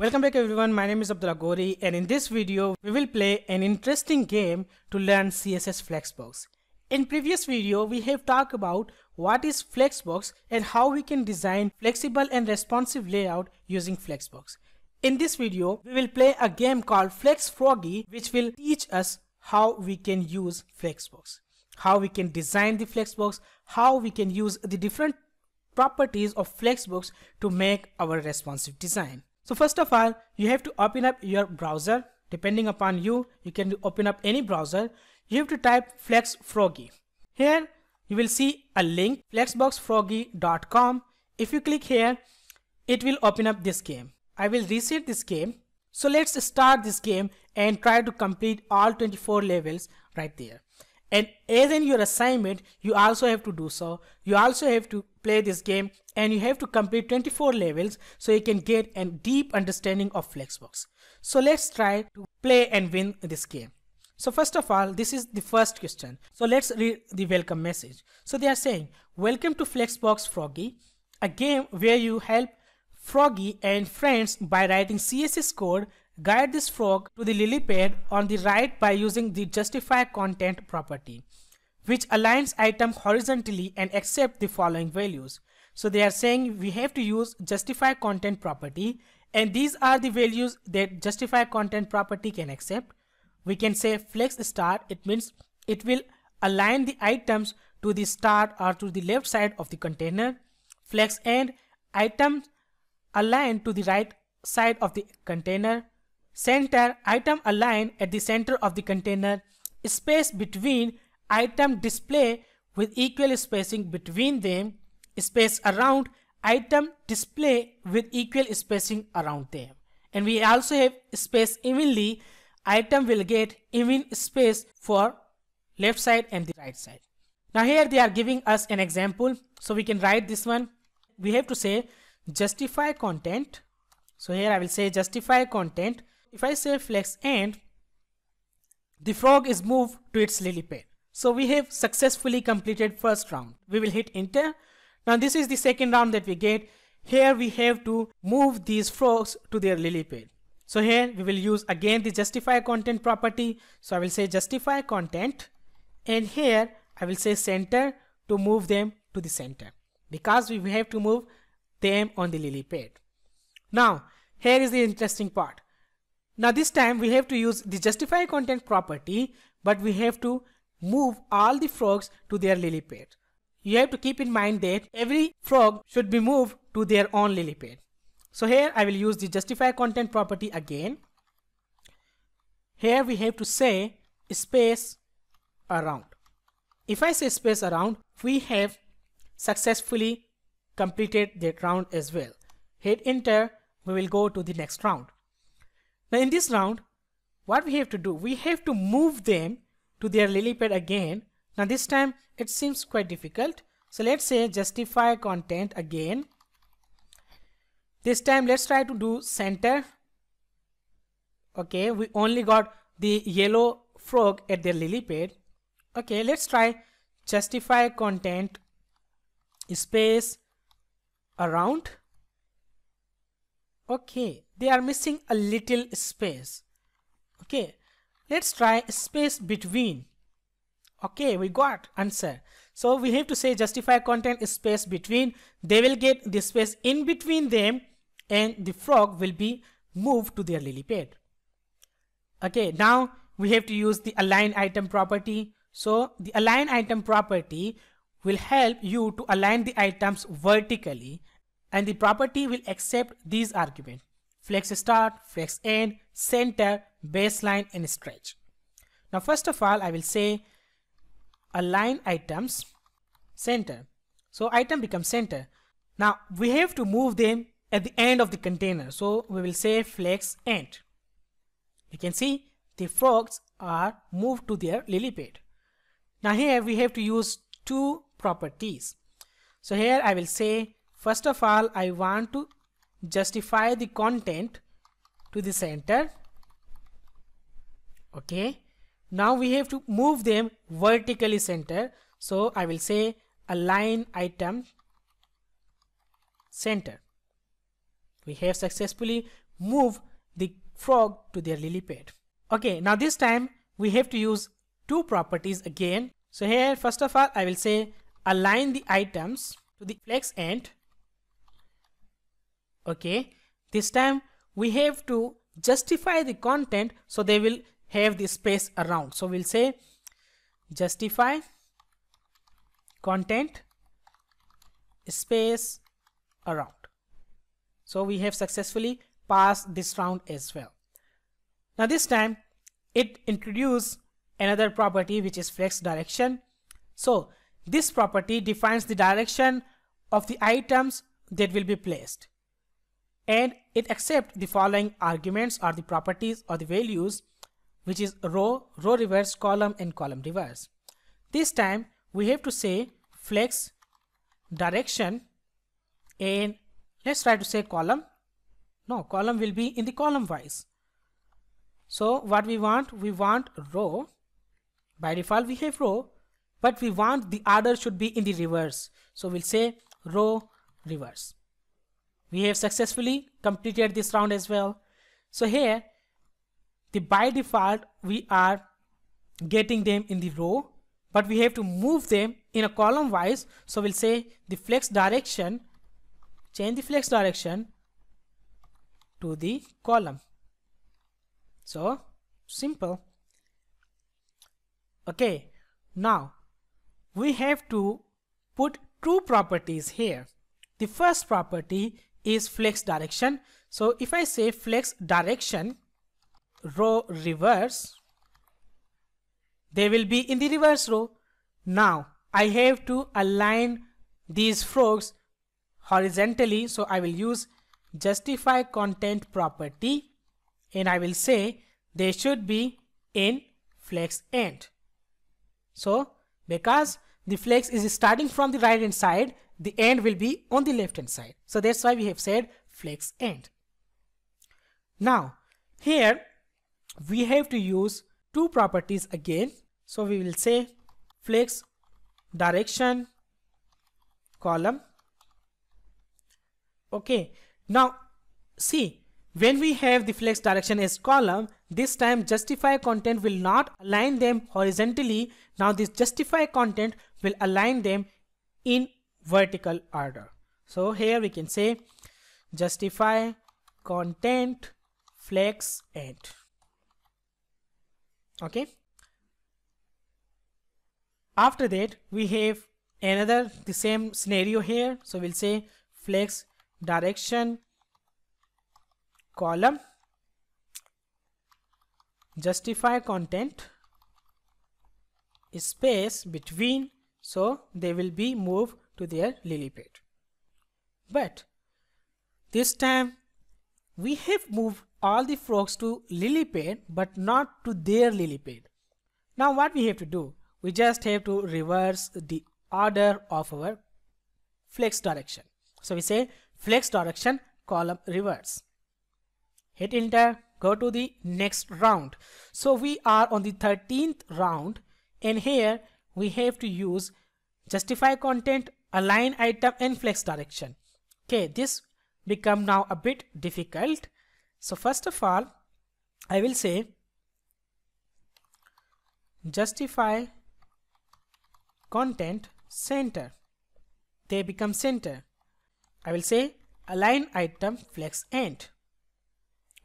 Welcome back everyone, my name is Abdullah Gori and in this video we will play an interesting game to learn CSS Flexbox. In previous video we have talked about what is Flexbox and how we can design flexible and responsive layout using Flexbox. In this video we will play a game called Flex Froggy which will teach us how we can use Flexbox, how we can design the Flexbox, how we can use the different properties of Flexbox to make our responsive design. So first of all, you have to open up your browser. Depending upon you, you can open up any browser. You have to type Flex Froggy. Here, you will see a link, flexboxfroggy.com. If you click here, it will open up this game. I will reset this game. So let's start this game and try to complete all 24 levels right there and as in your assignment you also have to do so. You also have to play this game and you have to complete 24 levels so you can get a deep understanding of flexbox. So let's try to play and win this game. So first of all this is the first question. So let's read the welcome message. So they are saying welcome to flexbox froggy a game where you help froggy and friends by writing css code Guide this frog to the lily pad on the right by using the justify content property, which aligns item horizontally and accept the following values. So they are saying we have to use justify content property and these are the values that justify content property can accept. We can say flex start, it means it will align the items to the start or to the left side of the container. Flex end, items align to the right side of the container center item align at the center of the container, space between item display with equal spacing between them, space around item display with equal spacing around them. And we also have space evenly, item will get even space for left side and the right side. Now here they are giving us an example. So we can write this one. We have to say justify content. So here I will say justify content if I say flex end, the frog is moved to its lily pad. So we have successfully completed first round. We will hit enter. Now this is the second round that we get. Here we have to move these frogs to their lily pad. So here we will use again the justify content property. So I will say justify content and here I will say center to move them to the center because we have to move them on the lily pad. Now here is the interesting part. Now this time we have to use the justify content property, but we have to move all the frogs to their lily pad. You have to keep in mind that every frog should be moved to their own lily pad. So here I will use the justify content property again. Here we have to say space around. If I say space around, we have successfully completed that round as well. Hit enter, we will go to the next round. Now in this round, what we have to do, we have to move them to their lily pad again. Now this time it seems quite difficult. So let's say justify content again. This time let's try to do center. Okay, we only got the yellow frog at their lily pad. Okay, let's try justify content space around. Okay, they are missing a little space. Okay. Let's try space between. Okay we got answer. So we have to say justify content space between. They will get the space in between them and the frog will be moved to their lily pad. Okay now we have to use the align item property. So the align item property will help you to align the items vertically and the property will accept these arguments flex start, flex end, center, baseline and stretch. Now first of all I will say align items center. So item becomes center. Now we have to move them at the end of the container. So we will say flex end. You can see the frogs are moved to their lily pad. Now here we have to use two properties. So here I will say first of all I want to justify the content to the center okay now we have to move them vertically center So I will say align item center. We have successfully moved the frog to their lily pad. Okay, now this time we have to use two properties again. So here, first of all, I will say align the items to the flex end. Okay, this time we have to justify the content so they will have the space around. So we'll say justify content space around. So we have successfully passed this round as well. Now this time it introduces another property which is flex direction. So this property defines the direction of the items that will be placed and it accepts the following arguments or the properties or the values which is row, row reverse, column and column reverse. This time we have to say flex direction and let's try to say column. No, column will be in the column wise. So what we want, we want row. By default we have row, but we want the order should be in the reverse. So we'll say row reverse. We have successfully completed this round as well. So here, the by default, we are getting them in the row, but we have to move them in a column wise. So we'll say the flex direction, change the flex direction to the column. So simple. Okay, now we have to put two properties here. The first property is flex direction. So if I say flex direction row reverse, they will be in the reverse row. Now I have to align these frogs horizontally. So I will use justify content property and I will say they should be in flex end. So because the flex is starting from the right hand side, the end will be on the left hand side. So that's why we have said flex end. Now here we have to use two properties again. So we will say flex direction column. Okay. Now see when we have the flex direction as column, this time justify content will not align them horizontally. Now this justify content will align them in vertical order. So here we can say justify content flex end. Okay. After that we have another the same scenario here. So we'll say flex direction column justify content space between so they will be moved to their lily pad. But this time we have moved all the frogs to lily pad but not to their lily pad. Now what we have to do? We just have to reverse the order of our flex direction. So we say flex direction column reverse. Hit enter, go to the next round. So we are on the 13th round and here we have to use justify content align item and flex direction. Okay, this become now a bit difficult. So first of all, I will say justify content center. They become center. I will say align item flex end.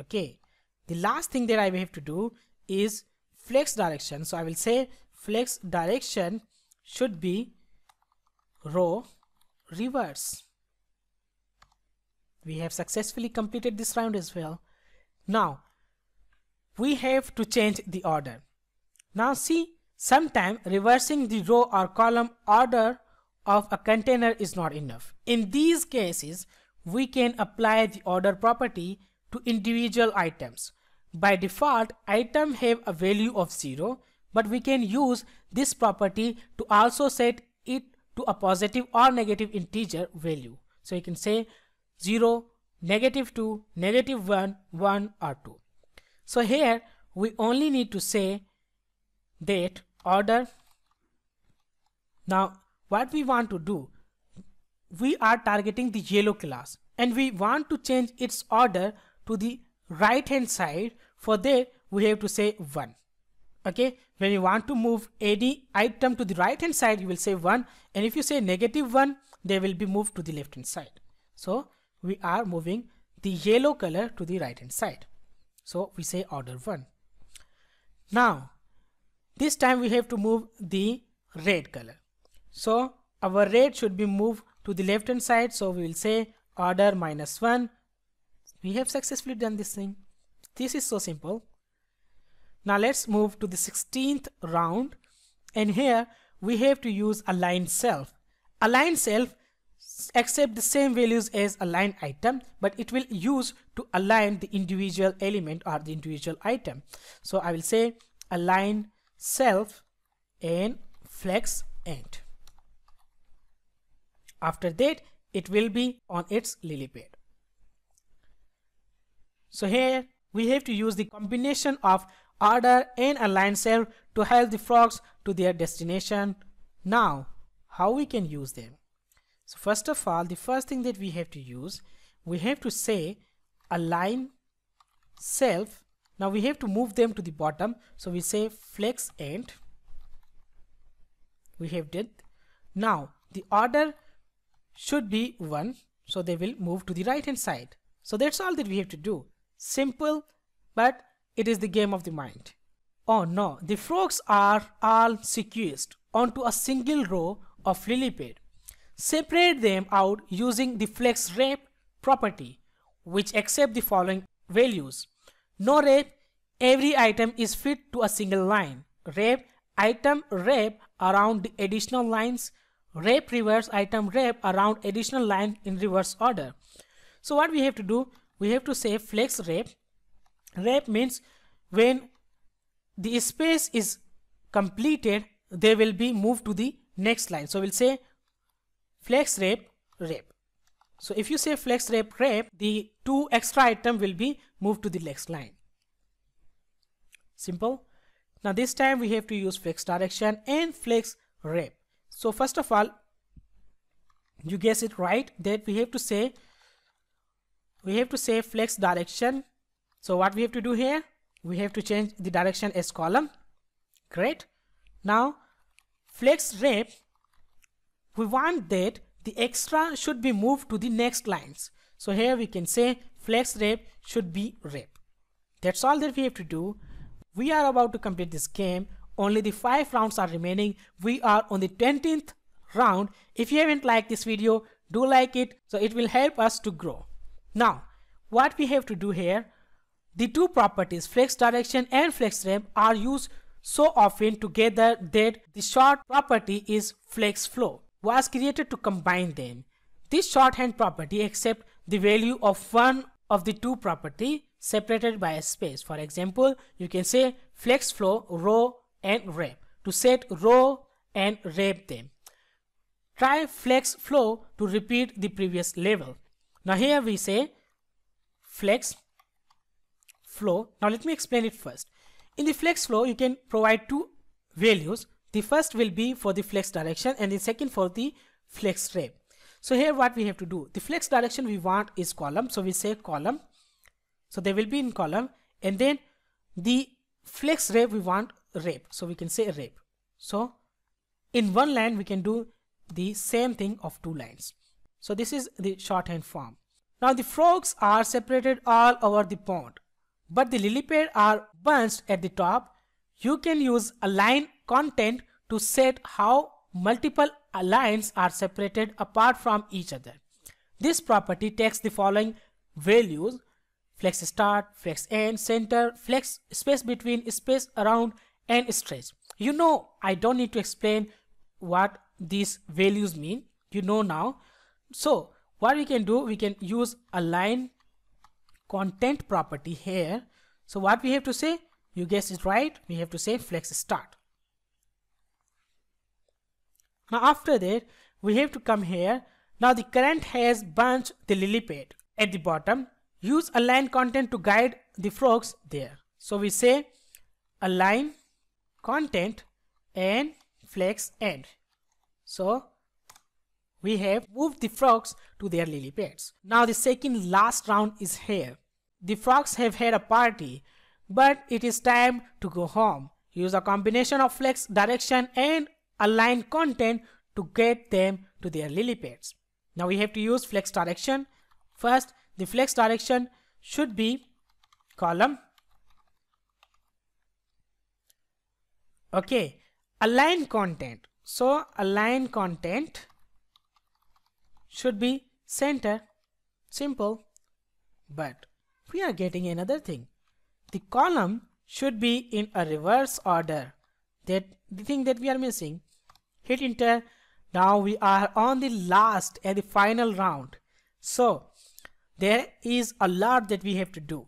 Okay. The last thing that I have to do is flex direction. So I will say flex direction should be row reverse. We have successfully completed this round as well. Now, we have to change the order. Now see, sometimes reversing the row or column order of a container is not enough. In these cases, we can apply the order property to individual items. By default, item have a value of 0, but we can use this property to also set it to a positive or negative integer value. So you can say 0, negative 2, negative 1, 1 or 2. So here we only need to say that order Now what we want to do, we are targeting the yellow class and we want to change its order to the right hand side. For that we have to say 1. Okay, when you want to move any item to the right hand side you will say 1 and if you say negative 1 they will be moved to the left hand side. So we are moving the yellow color to the right hand side. So we say order 1. Now this time we have to move the red color. So our red should be moved to the left hand side. So we will say order minus 1. We have successfully done this thing. This is so simple. Now let's move to the 16th round and here we have to use align self. Align self accept the same values as align item but it will use to align the individual element or the individual item. So I will say align self and flex end. After that it will be on its lily pad. So here we have to use the combination of order and align self to help the frogs to their destination. Now how we can use them? So first of all, the first thing that we have to use, we have to say align self. Now we have to move them to the bottom. So we say flex end. We have did. Now the order should be 1. So they will move to the right hand side. So that's all that we have to do. Simple, but it is the game of the mind. Oh no, the frogs are all sequenced onto a single row of lily pad. Separate them out using the flex wrap property, which accept the following values. No wrap, every item is fit to a single line. Wrap, item wrap around the additional lines. Wrap reverse, item wrap around additional line in reverse order. So what we have to do, we have to say flex wrap. Wrap means when the space is completed, they will be moved to the next line. So we'll say flex wrap wrap. So if you say flex wrap wrap, the two extra item will be moved to the next line. Simple. Now this time we have to use flex direction and flex wrap. So first of all, you guess it right that we have to say we have to say flex direction. So what we have to do here? We have to change the direction as column. Great. Now flex wrap we want that the extra should be moved to the next lines. So here we can say flex wrap should be wrap. That's all that we have to do. We are about to complete this game. Only the 5 rounds are remaining. We are on the 20th round. If you haven't liked this video, do like it so it will help us to grow. Now, what we have to do here, the two properties flex direction and flex wrap are used so often together that the short property is flex flow was created to combine them. This shorthand property accepts the value of one of the two property separated by a space. For example, you can say flex flow row and wrap to set row and wrap them. Try flex flow to repeat the previous level. Now here we say flex flow. Now let me explain it first. In the flex flow, you can provide two values the first will be for the flex direction and the second for the flex wrap. So here what we have to do, the flex direction we want is column. So we say column. So they will be in column and then the flex wrap we want wrap. So we can say wrap. So in one line we can do the same thing of two lines. So this is the shorthand form. Now the frogs are separated all over the pond, but the lily pad are bunched at the top. You can use align content to set how multiple lines are separated apart from each other. This property takes the following values flex start, flex end, center, flex space between, space around and stretch. You know I don't need to explain what these values mean. You know now. So what we can do, we can use align content property here. So what we have to say, you guess it right, we have to say flex start. Now after that, we have to come here. Now the current has bunched the lily pad at the bottom. Use align content to guide the frogs there. So we say align content and flex end. So we have moved the frogs to their lily pads. Now the second last round is here. The frogs have had a party, but it is time to go home. Use a combination of flex direction and align content to get them to their lily pads. Now we have to use flex direction. First, the flex direction should be column. Okay, align content. So align content should be center. Simple. But we are getting another thing. The column should be in a reverse order. That the thing that we are missing. Hit enter. Now we are on the last and the final round. So there is a lot that we have to do.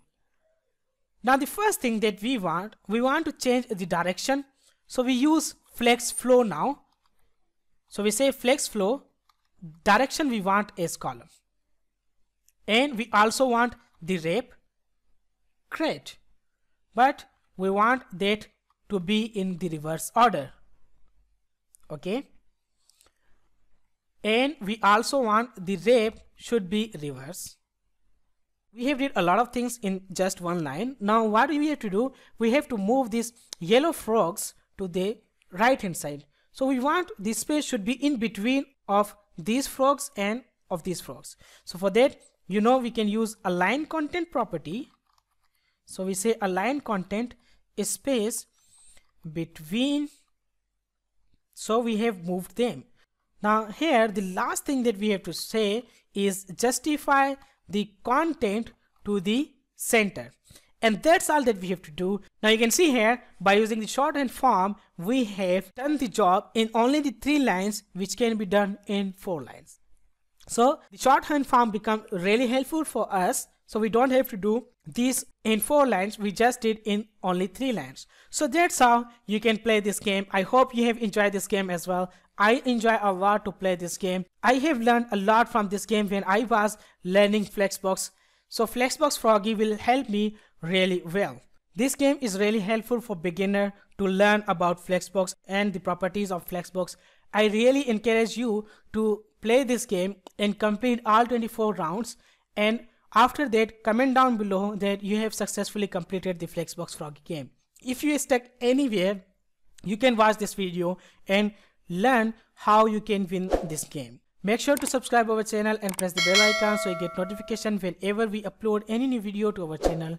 Now the first thing that we want, we want to change the direction. So we use flex flow now. So we say flex flow, direction we want is column. And we also want the wrap, great. But we want that to be in the reverse order. Okay. And we also want the wrap should be reverse we have did a lot of things in just one line. Now what we have to do? We have to move these yellow frogs to the right hand side. So we want this space should be in between of these frogs and of these frogs. So for that, you know, we can use align content property. So we say align content is space between. So we have moved them. Now here, the last thing that we have to say is justify the content to the center and that's all that we have to do. Now you can see here by using the shorthand form we have done the job in only the three lines which can be done in four lines. So the shorthand form becomes really helpful for us. So we don't have to do these in four lines. We just did in only three lines. So that's how you can play this game. I hope you have enjoyed this game as well. I enjoy a lot to play this game. I have learned a lot from this game when I was learning Flexbox. So Flexbox Froggy will help me really well. This game is really helpful for beginner to learn about Flexbox and the properties of Flexbox. I really encourage you to play this game and complete all 24 rounds and after that comment down below that you have successfully completed the Flexbox Froggy game. If you stuck anywhere you can watch this video and learn how you can win this game. Make sure to subscribe our channel and press the bell icon so you get notification whenever we upload any new video to our channel.